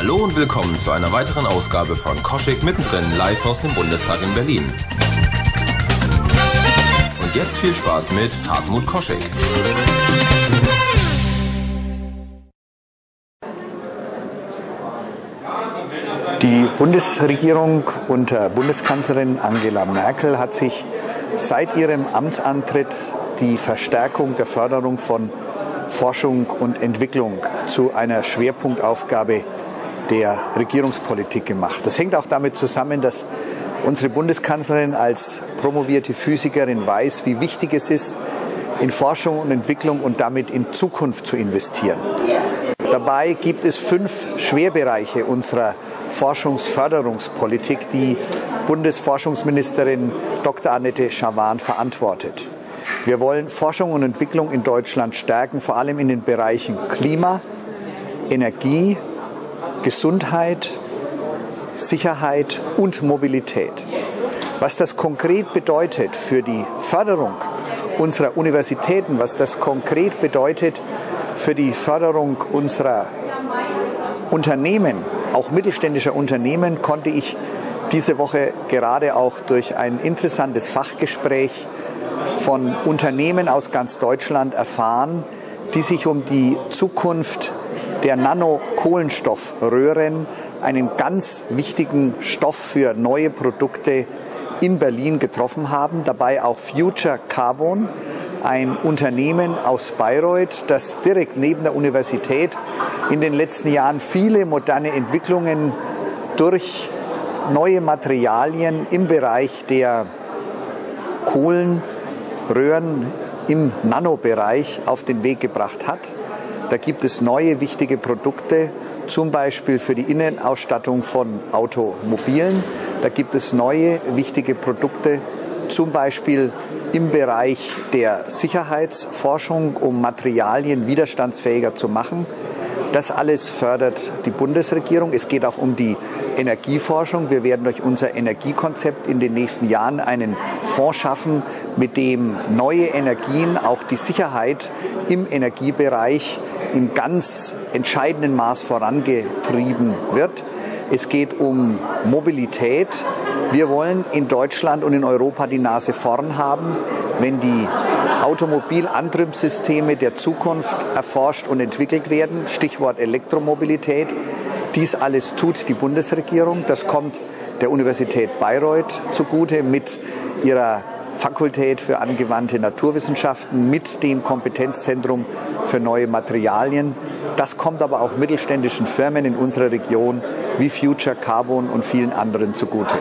Hallo und willkommen zu einer weiteren Ausgabe von Koschik mittendrin live aus dem Bundestag in Berlin. Und jetzt viel Spaß mit Hartmut Koschik. Die Bundesregierung unter Bundeskanzlerin Angela Merkel hat sich seit ihrem Amtsantritt die Verstärkung der Förderung von Forschung und Entwicklung zu einer Schwerpunktaufgabe der Regierungspolitik gemacht. Das hängt auch damit zusammen, dass unsere Bundeskanzlerin als promovierte Physikerin weiß, wie wichtig es ist, in Forschung und Entwicklung und damit in Zukunft zu investieren. Dabei gibt es fünf Schwerbereiche unserer Forschungsförderungspolitik, die Bundesforschungsministerin Dr. Annette Schawan verantwortet. Wir wollen Forschung und Entwicklung in Deutschland stärken, vor allem in den Bereichen Klima, Energie, Gesundheit, Sicherheit und Mobilität. Was das konkret bedeutet für die Förderung unserer Universitäten, was das konkret bedeutet für die Förderung unserer Unternehmen, auch mittelständischer Unternehmen, konnte ich diese Woche gerade auch durch ein interessantes Fachgespräch von Unternehmen aus ganz Deutschland erfahren, die sich um die Zukunft der Nanokohlenstoffröhren, einen ganz wichtigen Stoff für neue Produkte in Berlin getroffen haben. Dabei auch Future Carbon, ein Unternehmen aus Bayreuth, das direkt neben der Universität in den letzten Jahren viele moderne Entwicklungen durch neue Materialien im Bereich der Kohlenröhren im Nanobereich auf den Weg gebracht hat. Da gibt es neue wichtige Produkte, zum Beispiel für die Innenausstattung von Automobilen. Da gibt es neue wichtige Produkte, zum Beispiel im Bereich der Sicherheitsforschung, um Materialien widerstandsfähiger zu machen. Das alles fördert die Bundesregierung. Es geht auch um die Energieforschung. Wir werden durch unser Energiekonzept in den nächsten Jahren einen Fonds schaffen, mit dem neue Energien, auch die Sicherheit im Energiebereich in ganz entscheidenden Maß vorangetrieben wird. Es geht um Mobilität. Wir wollen in Deutschland und in Europa die Nase vorn haben, wenn die Automobilantriebssysteme der Zukunft erforscht und entwickelt werden. Stichwort Elektromobilität. Dies alles tut die Bundesregierung. Das kommt der Universität Bayreuth zugute mit ihrer Fakultät für angewandte Naturwissenschaften mit dem Kompetenzzentrum für neue Materialien. Das kommt aber auch mittelständischen Firmen in unserer Region wie Future Carbon und vielen anderen zugute.